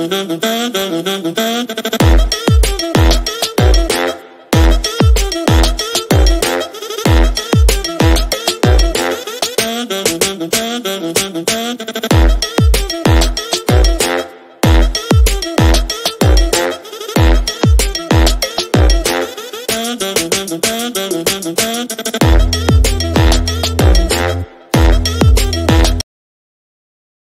Mm-hmm.